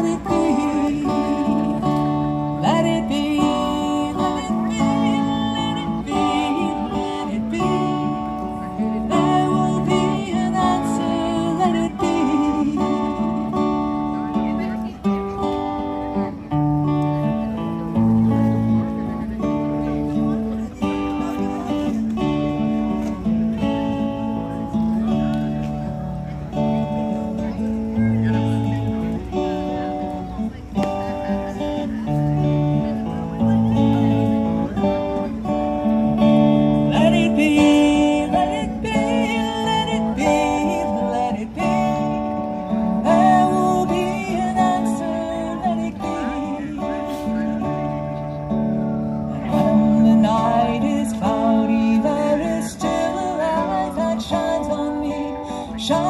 let.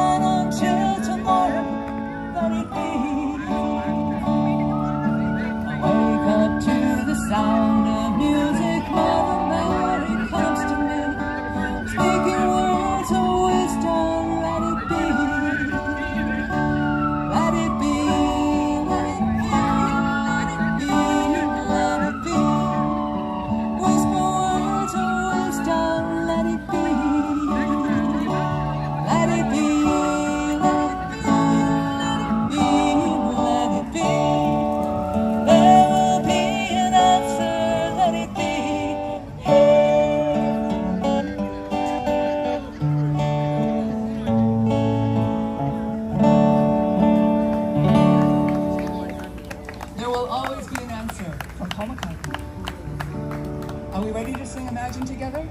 Oh. Are we ready to sing Imagine together?